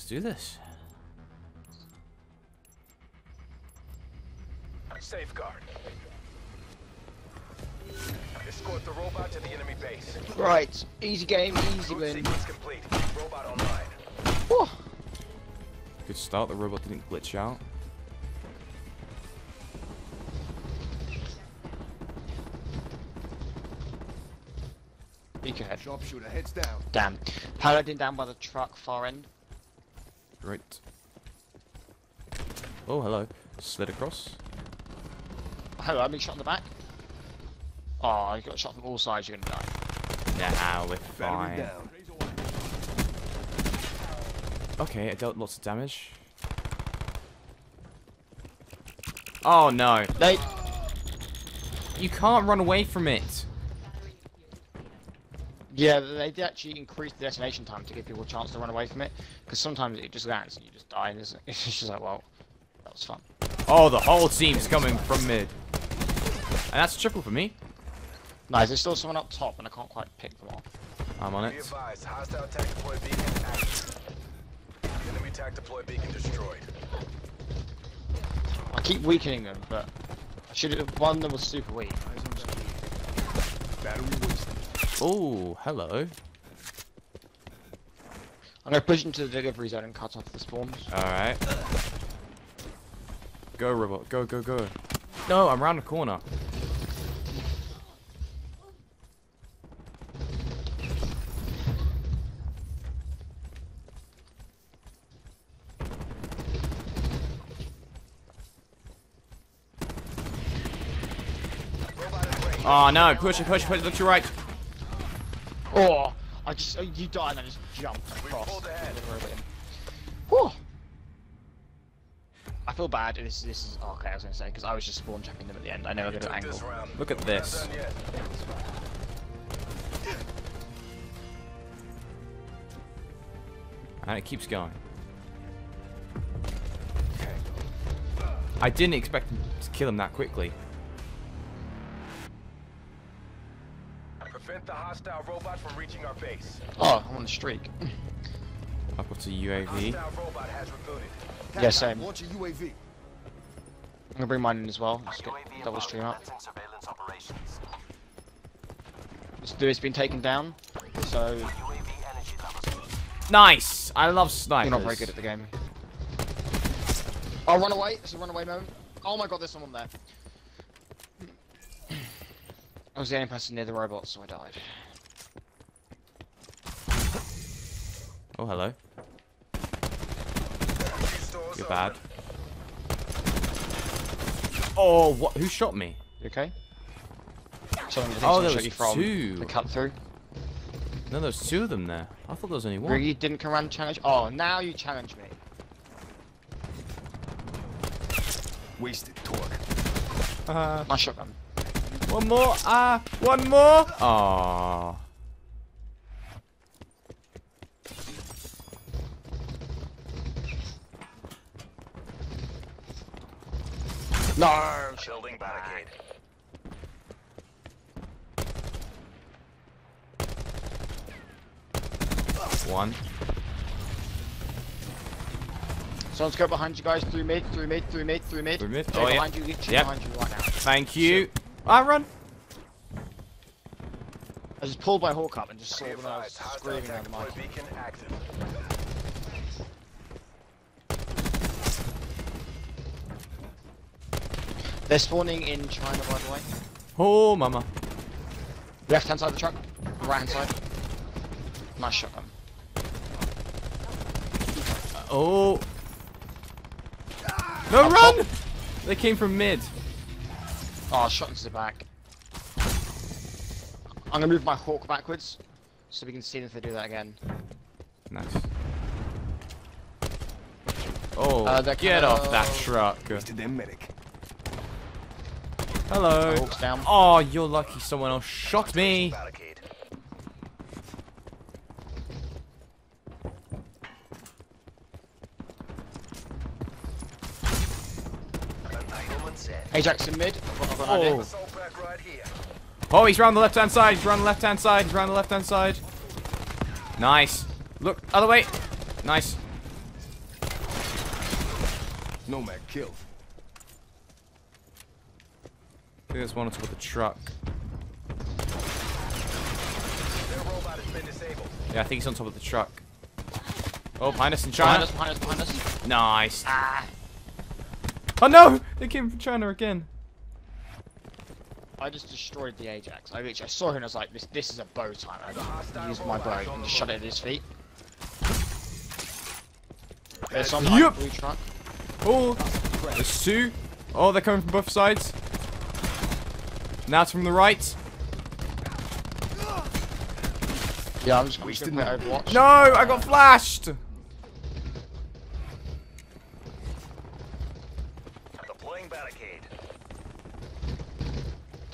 Let's do this. Safeguard. Escort the robot to the enemy base. Right, easy game, easy Route win. complete. Robot online. Whew. Good start. The robot didn't glitch out. Peek ahead. Sharpshooter, heads down. Damn. Paladin down by the truck, far end. Great. Oh, hello. Slid across. Hello, I'm being shot in the back. Oh, you got shot from all sides, you're gonna die. Nah, we're fine. Okay, I dealt lots of damage. Oh no. They, You can't run away from it. Yeah, they did actually increase the detonation time to give people a chance to run away from it. Because sometimes it just lands and you just die, and it's, it's just like, well, that was fun. Oh, the whole team's coming from mid. And that's a triple for me. Nice, there's still someone up top, and I can't quite pick them off. I'm on it. advised, hostile attack deploy beacon active. Enemy attack deploy beacon destroyed. I keep weakening them, but I should have. One of them was super weak. Eyes on speed. Battery wasted. Oh, hello. I'm gonna push into the delivery zone and cut off the spawns. Alright. Go, robot. Go, go, go. No, I'm round the corner. Oh no, push it, push it, push it, look to your right. Oh, I just oh, you died and I just jumped We across. pulled ahead. the robot. Whew. I feel bad. This this is oh, okay. I was gonna say because I was just spawn checking them at the end. I never You got an took angle. this round. Look at Not this. And it keeps going. I didn't expect to kill him that quickly. Prevent the hostile robot from reaching our base. Oh, I'm on a streak. I've got a UAV. Hostile robot has rebooted. Yeah, same. Launch a UAV. I'm gonna bring mine in as well. Just get double stream up. surveillance operations. This dude's been taken down, so UAV energy levels. Nice! I love snipers. you're not very good at the game. Oh, run away! It's a runaway moment. Oh my god, there's someone there. I was the only person near the robot, so I died. Oh, hello. You're bad. Oh, what? Who shot me? You okay? Someone, Oh, someone there shot was you from two. the cut through. No, there's two of them there. I thought there was only one. Really didn't come around and challenge. Oh, now you challenge me. Wasted torque. Uh, My shotgun. One more. Ah, one more. Aww. No. Building barricade. One. Someone's go behind you guys through mid, through mid, through mid, through mid. Through mid? Oh, yeah. behind you, literally Yep. behind you right now. Thank you. I run. I just pulled my hawk up and just saw Be them I was screaming at the deploy mic. beacon active. They're spawning in China, by the way. Oh, mama. Left hand side of the truck, right hand side. Nice shotgun. Oh. No, run! They came from mid. Oh, shot into the back. I'm gonna move my hawk backwards so we can see if they do that again. Nice. Oh, Uh, get kinda- off that truck. Wasted their medic. Hello. Down. Oh, you're lucky someone else shot me. Barricade. Ajax in mid. I've got, I've got an Oh. idea. Assault pack right here. Oh, he's round the left hand side. He's round the left hand side. He's round the left hand side. Nice. Look, other way. Nice. Nomad killed. I think there's one on top of the truck. Their robot has been disabled. Yeah, I think he's on top of the truck. Oh, behind us in Behind us, behind us, behind us. Nice. Ah. Oh no! They came from China again. I just destroyed the Ajax. I literally I saw him and I was like, this this is a bow time. I used my bow and the just shot it at his feet. There's some Yep. the blue truck. Oh, there's two. Oh, they're coming from both sides. Now it's from the right. Yeah, I'm just gonna Wasted. Overwatch. No, I got flashed.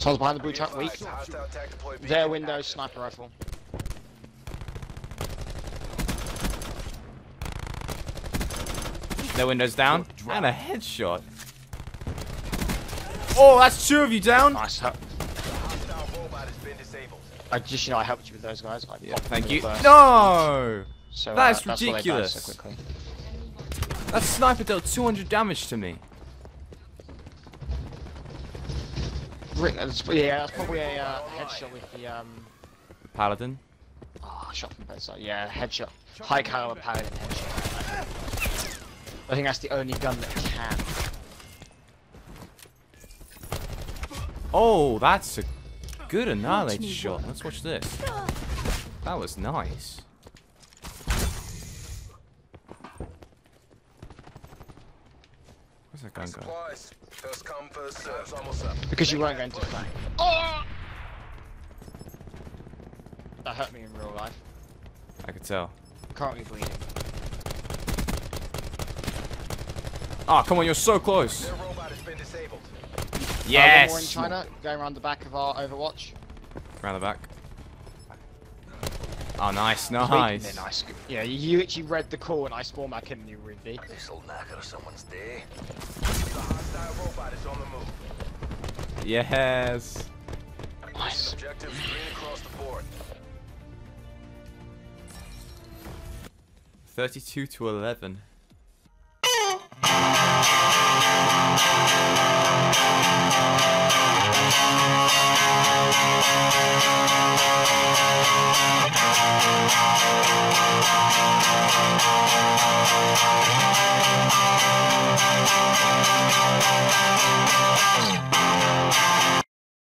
Someone's behind the blue Be truck, weak. advised, hostile attack deploy beacon Their window, sniper rifle. Their windows down. And a headshot. Oh, that's two of you down. Nice. Help. Hostile robot has been disabled. I just, you know, I helped you with those guys. I Yeah, thank you. No! So, That uh, is that's why they died ridiculous. So quickly. That sniper dealt 200 damage to me. Rick, that's, yeah, that's probably a uh, headshot with the um. Paladin. Oh, shot from both sides. Yeah, headshot. High caliber paladin headshot. I think that's the only gun that can. Oh, that's a good annihilator shot. Let's watch this. That was nice. Where's that gun going? Supplies. First come, first serves. Almost up. Because you weren't going to flank. Oh! That hurt me in real life. I could tell. Currently bleeding. Ah, come on, you're so close. Their robot has been disabled. Uh, more in China, going around the back of our Overwatch. Around the back. Oh, nice, nice. Then I yeah, you actually read the call and I spawned back in and you ruined. This'll knacker someone's day. The hostile robot is on the move. Yes. Nice. Objective green across the board. 32 to 11.